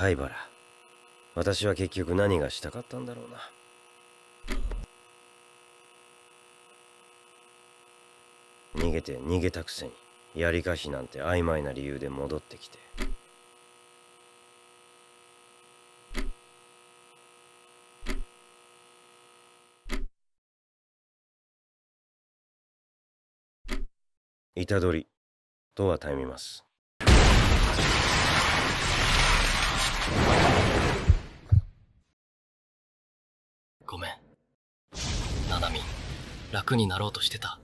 灰原。私は結局何がしたかったんだろうな。逃げて逃げたくせにやりかしなんて曖昧な理由で戻ってきて。虎取とは頼みます。ごめん。ナナミ、楽になろうとしてた。